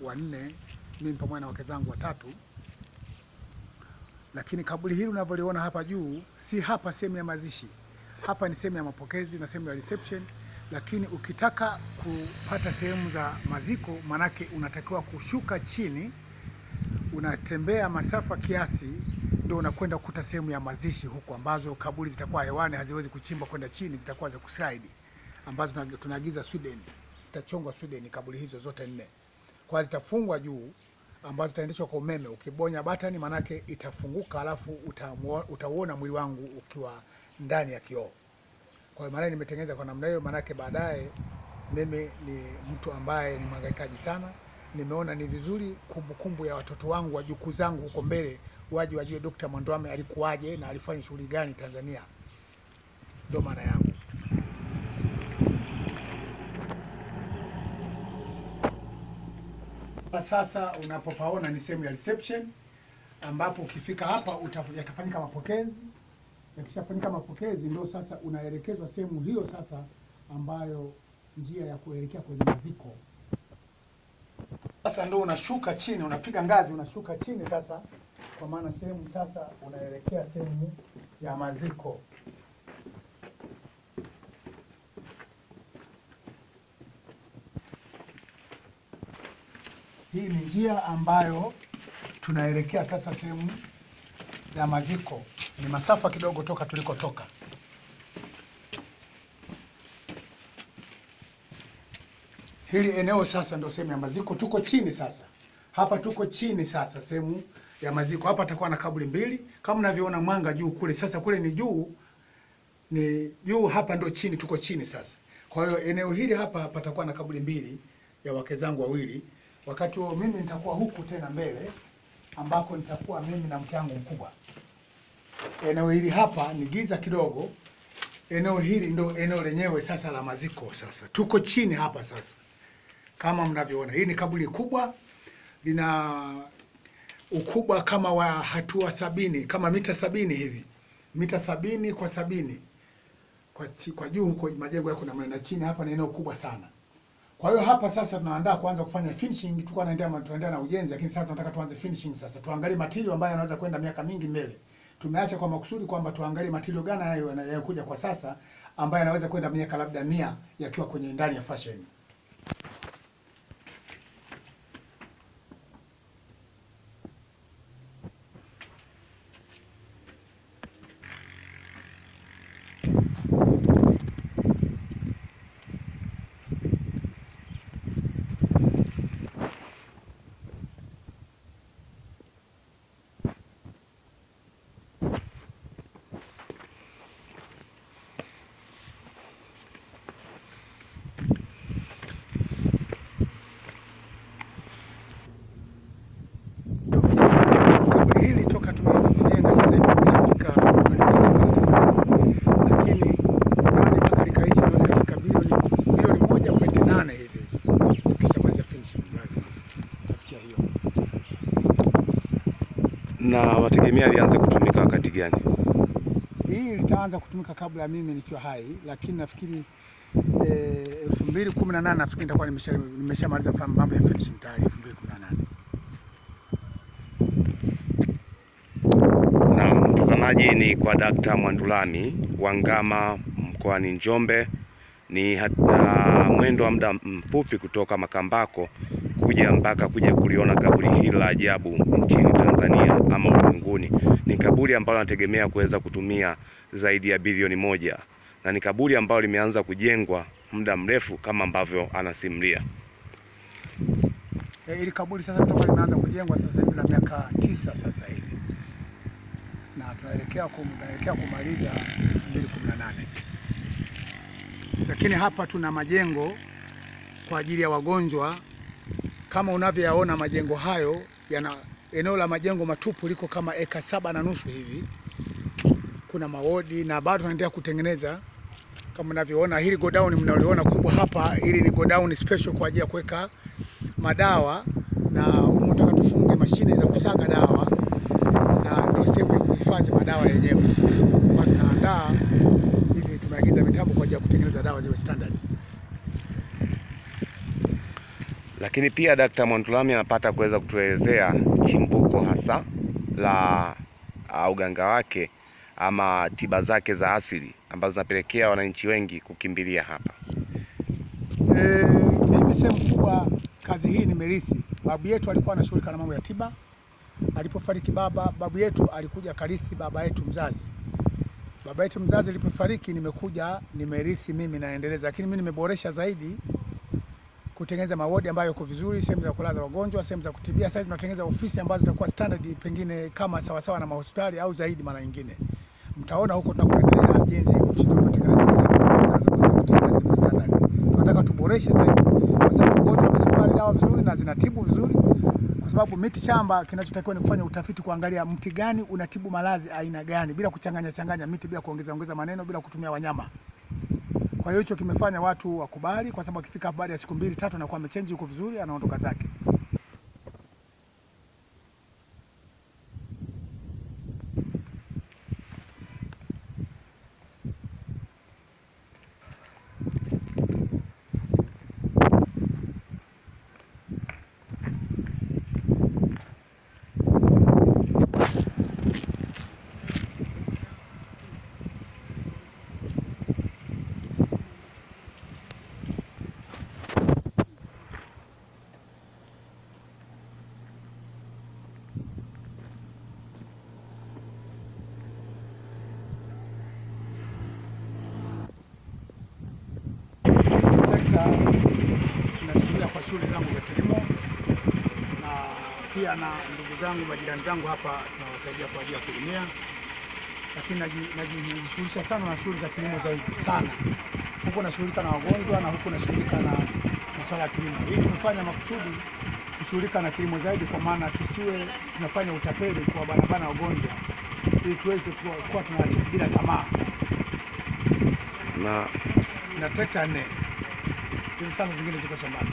wanne, mimi pamoja na wake zangu watatu. Lakini kaburi hili unavyoliona hapa juu, si hapa sehemu ya mazishi, hapa ni sehemu ya mapokezi na sehemu ya reception. Lakini ukitaka kupata sehemu za maziko, manake unatakiwa kushuka chini, unatembea masafa kiasi, ndio unakwenda kukuta sehemu ya mazishi huko, ambazo kaburi zitakuwa hewani, haziwezi kuchimba kwenda chini, zitakuwa za kuslide, ambazo tunaagiza Sweden, zitachongwa Sweden, kaburi hizo zote nne kwa zitafungwa juu ambazo zitaendeshwa kwa umeme. Ukibonya batani, maanake itafunguka, alafu utauona mwili wangu ukiwa ndani ya kioo. Kwa hiyo maana nimetengeneza kwa namna hiyo, manake baadaye mimi ni mtu ambaye ni mhangaikaji sana. Nimeona ni vizuri kumbukumbu ya watoto wangu wajukuu zangu huko mbele waje wajue Dr. Mwandwame alikuwaje na alifanya shughuli gani Tanzania. Ndio maana yangu. Sasa unapopaona ni sehemu ya reception, ambapo ukifika hapa yakafanyika mapokezi. Yakishafanyika mapokezi, ndio sasa unaelekezwa sehemu hiyo sasa, ambayo njia ya kuelekea kwenye maziko. Sasa ndio unashuka chini, unapiga ngazi, unashuka chini sasa, kwa maana sehemu sasa unaelekea sehemu ya maziko. Hii ni njia ambayo tunaelekea sasa sehemu ya maziko. Ni masafa kidogo toka tulikotoka. Hili eneo sasa ndio sehemu ya maziko. Tuko chini sasa, hapa tuko chini sasa, sehemu ya maziko. Hapa atakuwa na kaburi mbili kama mnavyoona mwanga juu kule. Sasa kule ni juu, ni juu, hapa ndio chini, tuko chini sasa. Kwa hiyo eneo hili hapa patakuwa na kaburi mbili ya wake zangu wawili. Wakati huo mimi nitakuwa huku tena mbele, ambako nitakuwa mimi na mke wangu mkubwa. Eneo hili hapa ni giza kidogo. Eneo hili ndo eneo lenyewe sasa la maziko. Sasa tuko chini hapa sasa, kama mnavyoona, hii ni kaburi kubwa, lina ukubwa kama wa hatua sabini, kama mita sabini hivi, mita sabini kwa sabini kwa, kwa juu huko majengo yako na chini hapa ni eneo kubwa sana. Kwa hiyo hapa sasa tunaandaa kuanza kufanya finishing, tulikuwa tunaendelea tunaendelea na ujenzi, lakini sasa tunataka tuanze finishing sasa. Tuangalie material ambayo yanaweza kwenda miaka mingi mbele. Tumeacha kwa makusudi kwamba tuangalie material gani hayo yanayokuja kwa sasa ambayo yanaweza kwenda miaka labda mia yakiwa kwenye ndani ya fashion. Kaburi hili toka tumeanza kujenga sasa hivi tumeshafika lakini nadhani mpaka likaisha inaweza kufika bilioni bilioni moja pointi nane hivi ukishamaliza finishing lazima itafikia hiyo. Na wategemea lianze kutumika wakati gani? Hii litaanza kutumika kabla mimi nikiwa hai, lakini nafikiri elfu mbili kumi na nane nafikiri nitakuwa nimeshamaliza kufanya mambo ya fencing tayari elfu mbili kumi na nane. Naam, mtazamaji, ni kwa Dakta Mwandulami wa Ngama mkoani Njombe. Ni hata mwendo wa muda mfupi kutoka Makambako kuja mpaka kuja kuliona kaburi hili la ajabu nchini Tanzania ama ulimwenguni. Ni kaburi ambalo nategemea kuweza kutumia zaidi ya bilioni moja na ni kaburi ambalo limeanza kujengwa muda mrefu kama ambavyo anasimulia. E, ili kaburi sasa litakuwa limeanza kujengwa sasa hivi na miaka tisa sasa hivi, na tunaelekea tunaelekea kumaliza 2018 lakini hapa tuna majengo kwa ajili ya wagonjwa. Kama unavyoyaona majengo hayo yana eneo la majengo matupu liko kama eka saba na nusu hivi. Kuna mawodi na bado tunaendelea kutengeneza kama unavyoona. Hili godown mnaliona kubwa hapa, hili ni godown special kwa ajili ya kuweka madawa na humo nataka tufunge mashine za kusaga dawa na ndio sehemu ya kuhifadhi madawa yenyewe. Tunaandaa hivi, tumeagiza mitambo kwa ajili ya kutengeneza dawa ziwe standard. Lakini pia Dkt. Mwandulami anapata kuweza kutuelezea chimbuko hasa la uh, uganga wake ama tiba zake za asili ambazo zinapelekea wananchi wengi kukimbilia hapa. Eh, mimi sehemu kubwa kazi hii nimerithi. Babu yetu alikuwa anashughulika na mambo ya tiba. Alipofariki baba, babu yetu alikuja karithi baba yetu mzazi. Baba yetu mzazi alipofariki, nimekuja nimerithi mimi naendeleza, lakini mimi nimeboresha zaidi kutengeneza mawodi ambayo yako vizuri, sehemu za kulaza wagonjwa, sehemu za kutibia. Sasa tunatengeneza ofisi ambazo zitakuwa standard, pengine kama sawasawa na mahospitali au zaidi mara nyingine. Mtaona huko tunakoendelea ujenzi. Tunataka tuboreshe zaidi, kwa sababu wagonjwa wamezikubali dawa vizuri na zinatibu vizuri, kwa sababu miti shamba kinachotakiwa ni kufanya utafiti, kuangalia mti gani unatibu maradhi aina gani, bila kuchanganya changanya miti, bila kuongeza ongeza maneno, bila kutumia wanyama. Kwa hiyo hicho kimefanya watu wakubali, kwa sababu akifika baada ya siku mbili tatu anakuwa amechange, yuko vizuri, anaondoka zake. Hizi trekta nazitumia kwa shughuli zangu za kilimo na pia na ndugu zangu majirani zangu hapa tunawasaidia kwa ajili ya kulimia, lakini naji- naji- najishughulisha sana na shughuli za kilimo zaidi sana. Huku nashughulika na wagonjwa na huku nashughulika na masuala ya kilimo. Hii tumefanya makusudi kushughulika na kilimo zaidi, kwa maana tusiwe tunafanya utapeli kwa barabara wagonjwa, ili tuweze kuwa, tunaratibu bila tamaa. Na na trekta nne hivi sana, zingine ziko shambani.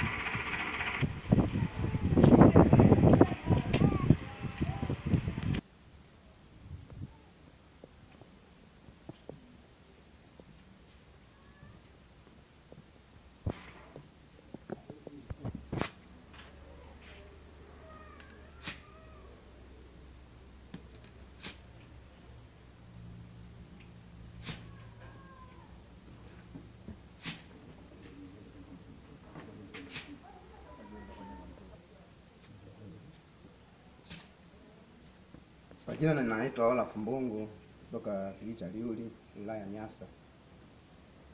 Kwa jina ninaitwa Olaf Mbungu kutoka kijiji cha Liuli, wilaya ya Nyasa.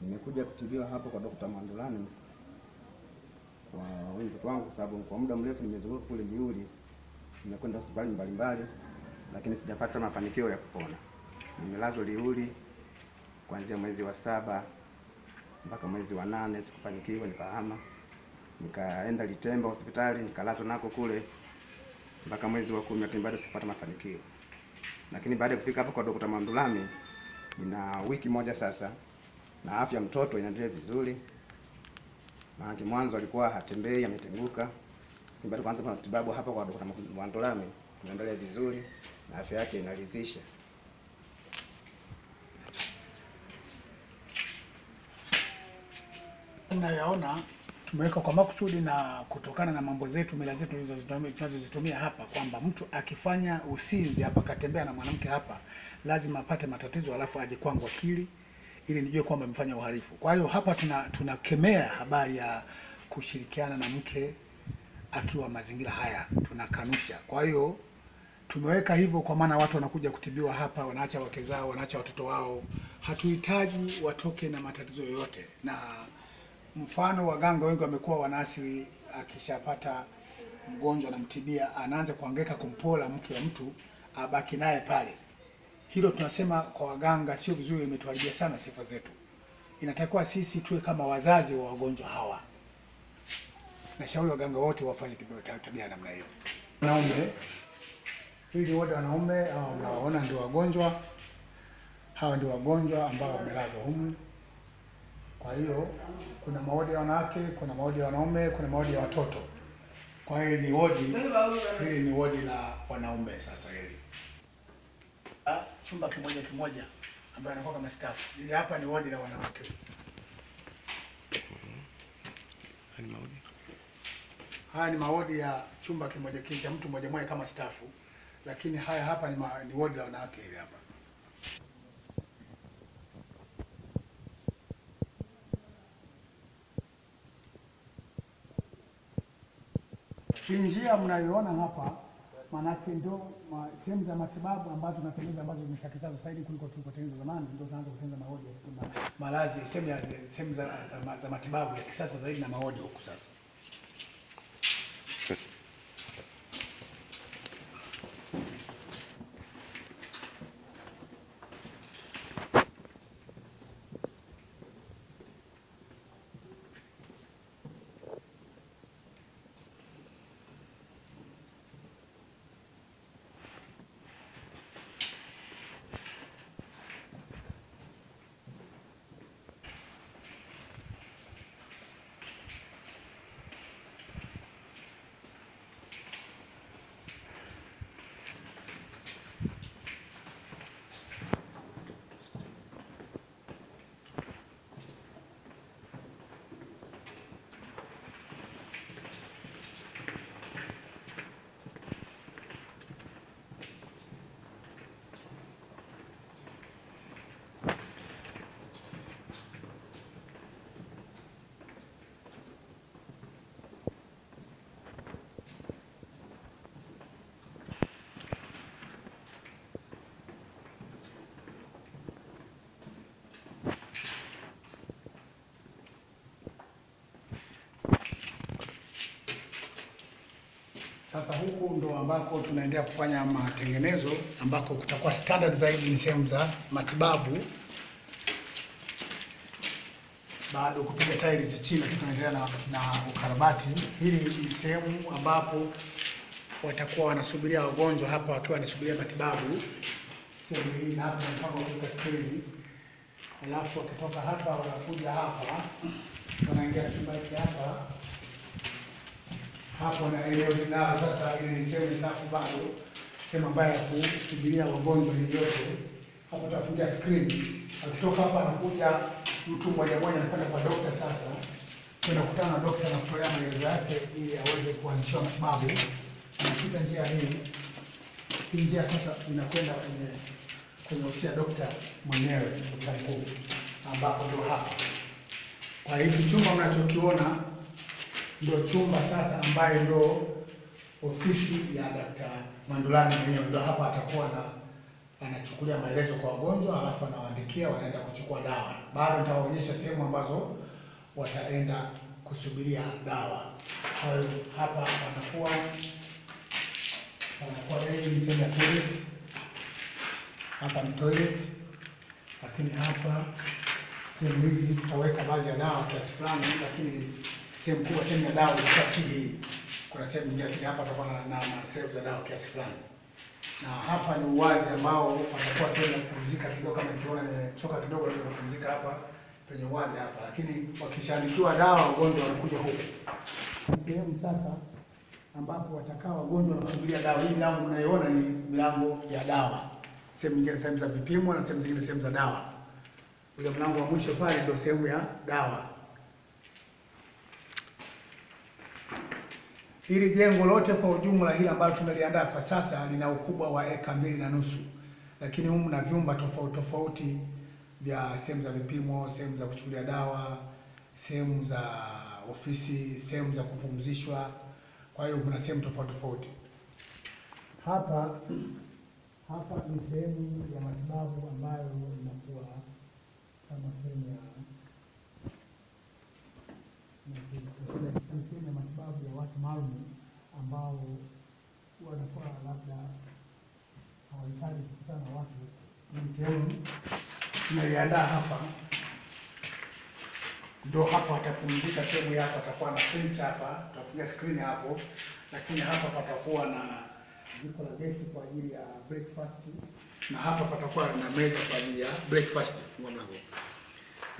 Nimekuja kutibiwa hapo kwa Dr. Mwandulani kwa mtoto wangu, kwa sababu kwa muda mrefu nimezunguka kule Liuli, nimekwenda hospitali mbalimbali, lakini sijapata mafanikio ya kupona. Nimelazwa Liuli kuanzia mwezi wa saba mpaka mwezi wa nane, sikufanikiwa, nikahama nikaenda Litemba hospitali, nikalazwa nako kule mpaka mwezi wa kumi, lakini bado sikupata mafanikio. Lakini baada ya kufika hapa kwa Dr. Mandulami nina wiki moja sasa na afya ya mtoto inaendelea vizuri. Maana mwanzo alikuwa hatembei, ametenguka. Baada kuanza matibabu hapa kwa Dr. Mandulami inaendelea vizuri na afya yake inaridhisha. Mnayoona tumeweka kwa makusudi na kutokana na mambo zetu, mila zetu tunazozitumia hapa, kwamba mtu akifanya usinzi hapa, akatembea na mwanamke hapa, lazima apate matatizo, alafu aje kwangu akili ili nijue kwamba amefanya uhalifu. Kwa hiyo hapa tuna tunakemea habari ya kushirikiana na mke akiwa mazingira haya, tunakanusha. Kwa hiyo tumeweka hivyo kwa maana watu wanakuja kutibiwa hapa, wanaacha wake zao, wanaacha watoto wao. Hatuhitaji watoke na matatizo yoyote, na mfano waganga wengi wamekuwa wanaasili akishapata mgonjwa anamtibia, anaanza kuhangaika kumpola mke wa mtu abaki naye pale. Hilo tunasema kwa waganga sio vizuri, imetuharibia sana sifa zetu. Inatakiwa sisi tuwe kama wazazi wa wagonjwa hawa. Nashauri waganga wote wafanye tabia namna hiyo. Wanaume ili wote wanaume hawa mnawaona ndio wagonjwa, hawa ndio wagonjwa ambao wamelazwa humu. Kwa hiyo kuna mawodi ya wanawake, kuna mawodi ya wanaume, kuna mawodi ya watoto. Kwa hiyo ni wodi, hili ni wodi la wanaume sasa hili. Ah, Chumba kimoja kimoja ambayo anakuwa kama staff. Hili hapa ni wodi la wanawake. Haya ni mawodi ya chumba kimoja kimoja, mtu mmoja mmoja kama stafu, lakini haya hapa ni, ma, ni wodi la wanawake hili hapa. Hii njia mnayoona hapa maanake ndo sehemu za matibabu ambazo tunatengeneza ambazo ni za kisasa zaidi kuliko tulikotengeneza zamani, ndio tunaanza kutengeneza mawodi ya ma- malazi, sehemu za, za, za matibabu ya kisasa zaidi na mawodi huku sasa. Sasa huku ndo ambako tunaendelea kufanya matengenezo ambako kutakuwa standard zaidi ni sehemu za matibabu. Bado kupiga tiles chini, tunaendelea na, na ukarabati. Hili ni sehemu ambapo watakuwa wanasubiria wagonjwa hapa wakiwa wanasubiria matibabu. Sehemu hii na hapa mpaka kuweka skrini, alafu wakitoka hapa wanakuja hapa, wanaingia chumba hiki hapa hapo na eneo linalo sasa, ile ni sehemu safu bado, sehemu ambayo ya kusubiria wagonjwa yeyote. yote. Hapo tutafungia screen, akitoka hapa anakuja mtu mmoja mmoja anakwenda kwa dokta sasa, kwenda kukutana na dokta na kutolea maelezo yake ili aweze kuanzisha matibabu. Anapita njia hii, hii njia sasa inakwenda kwenye kwenye ofisi ya dokta mwenyewe, dokta mkuu, ambapo ndio hapa. Kwa hivi chumba mnachokiona ndio chumba sasa ambayo ndio ofisi ya Daktari Mandulani mwenyewe, ndio hapa atakuwa na anachukulia maelezo kwa wagonjwa, alafu anawaandikia, wanaenda kuchukua dawa. Bado nitawaonyesha sehemu ambazo wataenda kusubiria dawa. Kwa hiyo hapa panakuwa panakuwa hii ni sehemu ya toilet, hapa ni toilet, lakini hapa sehemu hizi tutaweka baadhi ya dawa kiasi fulani, lakini sehemu kubwa, sehemu ya dawa ilikuwa si hii. Kuna sehemu nyingine, lakini hapa tutakuwa na, na, sehemu za dawa kiasi fulani, na hapa ni uwazi ambao patakuwa sehemu ya kupumzika kidogo. Kama nikiona nimechoka kidogo, naweza kupumzika hapa penye uwazi hapa, lakini wakishaandikiwa dawa, wagonjwa wanakuja huku sehemu sasa ambapo watakaa wagonjwa wanasubiria dawa. Hii milango mnayoona ni milango ya dawa, sehemu nyingine sehemu za vipimo na sehemu zingine sehemu za dawa. Ule mlango wa mwisho pale ndio sehemu ya dawa. Hili jengo lote kwa ujumla hili ambalo tumeliandaa kwa sasa lina ukubwa wa eka mbili na nusu, lakini humu na vyumba tofauti tofauti vya sehemu za vipimo, sehemu za kuchukulia dawa, sehemu za ofisi, sehemu za kupumzishwa. Kwa hiyo kuna sehemu tofauti tofauti. Hapa hapa ni sehemu ya matibabu ambayo inakuwa kama sehemu ya sehemu ya matibabu ya watu maalum ambao wanakuwa labda hawahitaji kukutana na watu. Ni sehemu tunaiandaa hapa, ndo hapa atapumzika Sehemu yako, atakuwa na print hapa, tutafungia skrini hapo, lakini hapa patakuwa na jiko la gesi kwa ajili ya breakfast, na hapa patakuwa na meza kwa ajili ya breakfast. Fungua mlango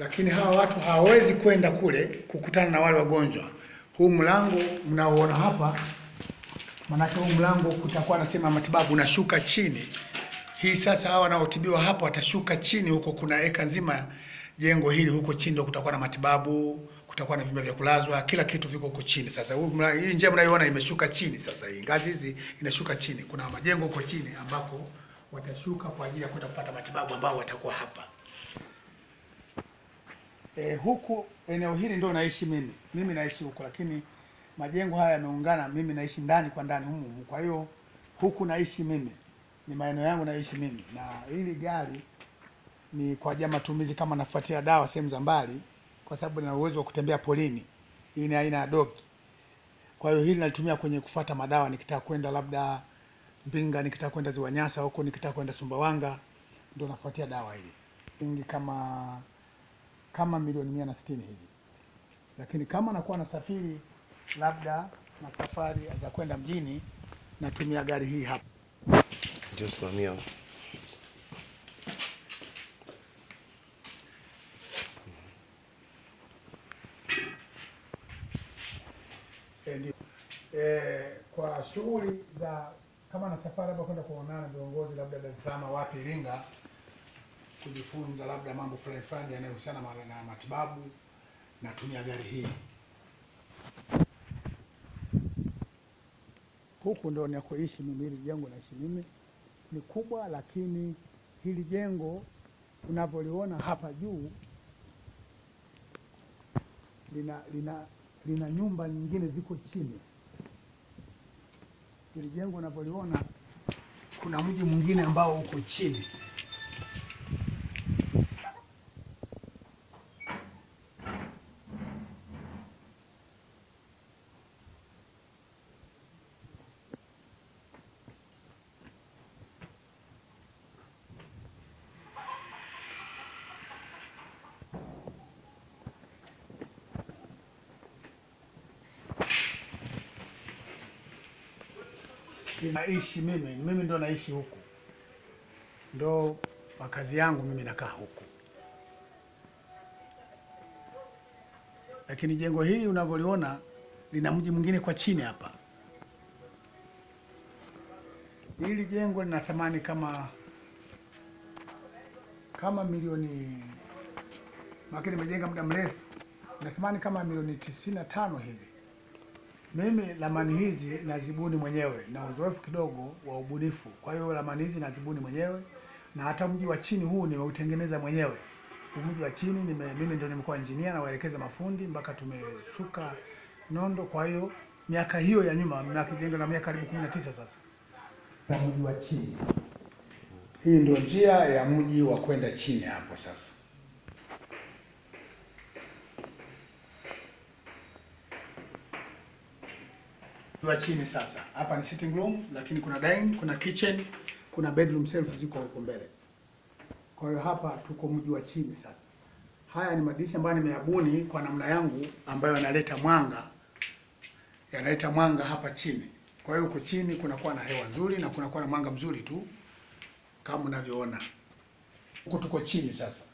lakini hawa watu hawawezi kwenda kule kukutana na wale wagonjwa. Huu mlango mnaoona hapa, maanake huu mlango kutakuwa nasema matibabu unashuka chini. Hii sasa hawa wanaotibiwa hapa watashuka chini, huko kuna eka nzima jengo hili, huko chini ndio kutakuwa na matibabu, kutakuwa na vyumba vya kulazwa, kila kitu viko huko chini. Sasa hii njia mnayoona imeshuka chini. Sasa hii ngazi hizi inashuka chini, kuna majengo huko chini ambako watashuka kwa ajili ya kwenda kupata matibabu ambao watakuwa hapa. E, huku eneo hili ndio naishi mimi, mimi naishi huku, lakini majengo haya yameungana, mimi naishi ndani kwa ndani humu. Kwa hiyo huku naishi mimi, ni maeneo yangu naishi mimi, na hili gari ni kwa ajili ya matumizi kama nafuatia dawa sehemu za mbali, kwa sababu nina uwezo wa kutembea polini. Hii ni aina ya dogi, kwa hiyo hili nalitumia kwenye kufuata madawa, nikitaka kwenda labda Mbinga, nikitaka kwenda Ziwa Nyasa huko, nikitaka kwenda Sumbawanga, ndio nafuatia dawa hili. Ingi kama kama milioni mia na sitini hivi, lakini kama nakuwa nasafiri labda na safari za kwenda mjini, natumia gari hii hapa. Ndio simamia. E. E, kwa shughuli za kama na safari labda kwenda kuonana viongozi labda Dar es Salaam, wapi, Iringa, kujifunza labda mambo fulani fulani yanayohusiana na matibabu, natumia gari hii. Huku ndo nakoishi mimi, hili jengo naishi mimi ni kubwa, lakini hili jengo unavyoliona hapa juu lina lina lina nyumba nyingine ziko chini. Hili jengo unavyoliona, kuna mji mwingine ambao uko chini. Ninaishi mimi, mimi ndo naishi huku, ndo makazi yangu, mimi nakaa huku. Lakini jengo hili unavyoliona lina mji mwingine kwa chini hapa. Hili jengo lina thamani kama kama milioni makini, nimejenga muda mrefu, lina thamani kama milioni tisini na tano hivi. Mimi ramani hizi nazibuni mwenyewe na uzoefu kidogo wa ubunifu. Kwa hiyo ramani hizi nazibuni mwenyewe na hata mji wa chini huu nimeutengeneza mwenyewe. Mji wa chini nime, mimi ndio nimekuwa injinia na waelekeza mafundi mpaka tumesuka nondo. Kwa hiyo miaka hiyo ya nyuma, miaka jengo na miaka karibu 19 sasa, na mji wa chini. Hii ndio njia ya mji wa kwenda chini hapo sasa. Wa chini sasa. Hapa ni sitting room, lakini kuna dining, kuna kitchen, kuna bedroom self ziko huko mbele. Kwa hiyo hapa tuko mji wa chini sasa. Haya ni madirisha ambayo nimeyabuni kwa namna yangu ambayo yanaleta mwanga, yanaleta mwanga hapa chini. Kwa hiyo huko chini kunakuwa na hewa nzuri na kunakuwa na mwanga mzuri tu kama unavyoona. Huko tuko chini sasa.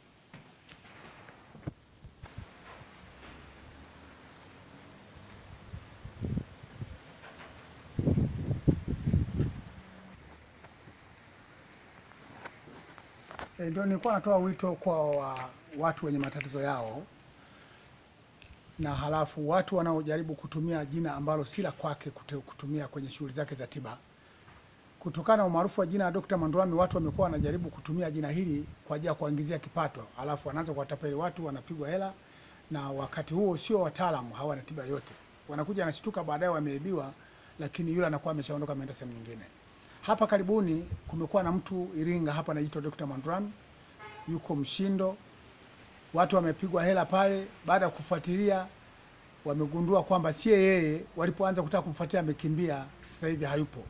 Ndio nilikuwa natoa wito kwa wa, watu wenye matatizo yao na halafu watu wanaojaribu kutumia jina ambalo si la kwake kutumia kwenye shughuli zake za tiba. Kutokana na umaarufu wa jina la Dr. Mandwami, watu wamekuwa wanajaribu kutumia jina hili kwa ajili ya kuangizia kipato, halafu wanaanza kuwatapeli watu, wanapigwa hela, na wakati huo sio wataalamu, hawana tiba yote. Wanakuja wanashtuka baadaye wameibiwa, lakini yule anakuwa ameshaondoka ameenda sehemu nyingine. Hapa karibuni kumekuwa na mtu Iringa hapa anaitwa Dr. Mandwami, yuko Mshindo. Watu wamepigwa hela pale, baada ya kufuatilia wamegundua kwamba sie yeye, walipoanza kutaka kumfuatia amekimbia, sasa hivi hayupo.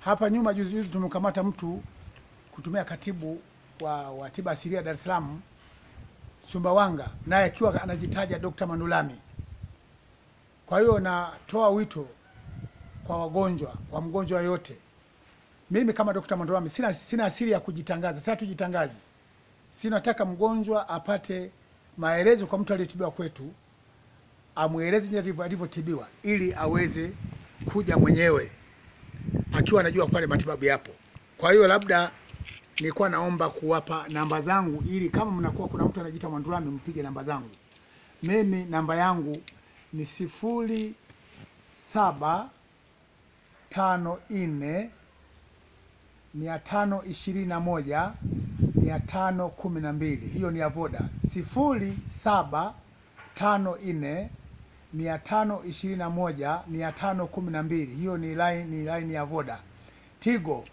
Hapa nyuma juzi juzi tumemkamata mtu kutumia katibu wa, wa tiba asilia Dar es Salaam Sumbawanga, naye akiwa anajitaja Dr. Manulami. Kwa hiyo natoa wito kwa wagonjwa, kwa mgonjwa yote. Mimi kama Dr. Manulami sina, sina asili ya kujitangaza, sasa tujitangazi. Sinataka mgonjwa apate maelezo kwa mtu aliyetibiwa kwetu, amweleze jinsi alivyotibiwa ili aweze kuja mwenyewe akiwa anajua pale matibabu yapo. Kwa hiyo labda nilikuwa naomba kuwapa namba zangu ili kama mnakuwa kuna mtu anajiita mwandurami mpige namba zangu. Mimi namba yangu ni sifuri saba tano nne mia tano ishirini na moja mia tano kumi na mbili. Hiyo ni ya Voda. sifuri saba tano nne mia tano ishirini na moja mia tano kumi na mbili. Hiyo ni line, ni line ya Voda. Tigo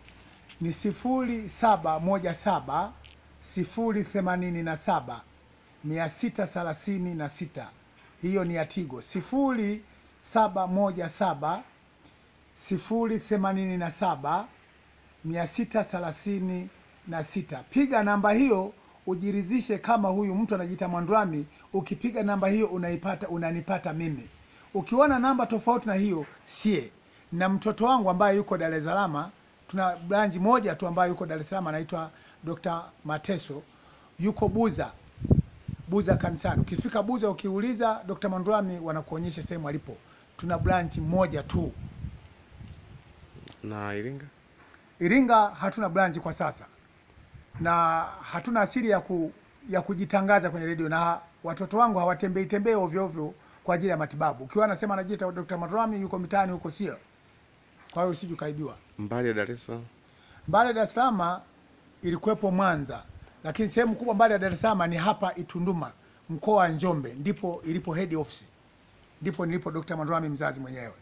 ni sifuri saba moja saba sifuri themanini na saba mia sita thelathini na sita. Hiyo ni ya Tigo. sifuri saba moja saba sifuri themanini na saba mia sita thelathini na sita. Piga namba hiyo ujirizishe kama huyu mtu anajiita Mwandrami. Ukipiga namba hiyo unaipata, unanipata mimi. Ukiona namba tofauti na hiyo sie na mtoto wangu ambaye yuko Dar es Salaam. Tuna branch moja tu ambayo yuko Dar es Salaam anaitwa Dr. Mateso, yuko Buza Buza kanisani. Ukifika Buza ukiuliza Dr. Mwandrami wanakuonyesha sehemu alipo. Tuna branch moja tu. Na Iringa? Iringa hatuna branch kwa sasa, na hatuna asili ya, ku, ya kujitangaza kwenye redio, na watoto wangu hawatembei tembei ovyo ovyo kwa ajili ya matibabu. Ukiwa anasema anajiita Dr. Marwami yuko mitaani huko, sio. Kwa hiyo usije ukaibiwa. Mbali ya Dar es Salaam? Mbali ya Dar es Salaam ilikuwepo Mwanza, lakini sehemu kubwa mbali ya Dar es Salaam ni hapa Itunduma, mkoa wa Njombe, ndipo ilipo head office, ndipo nilipo Dr. Marwami mzazi mwenyewe.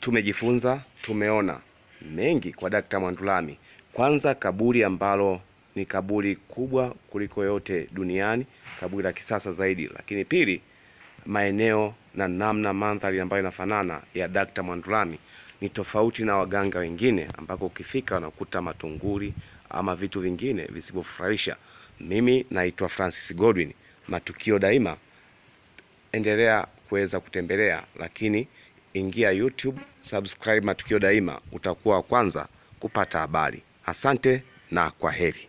Tumejifunza, tumeona mengi kwa Dr. Mwandulami. Kwanza, kaburi ambalo ni kaburi kubwa kuliko yote duniani, kaburi la kisasa zaidi. Lakini pili, maeneo na namna mandhari ambayo inafanana ya Dakta Mwandulami ni tofauti na waganga wengine, ambako ukifika unakuta matunguri ama vitu vingine visivyofurahisha. Mimi naitwa Francis Godwin, matukio daima endelea kuweza kutembelea, lakini ingia YouTube, subscribe Matukio Daima, utakuwa wa kwanza kupata habari. Asante na kwa heri.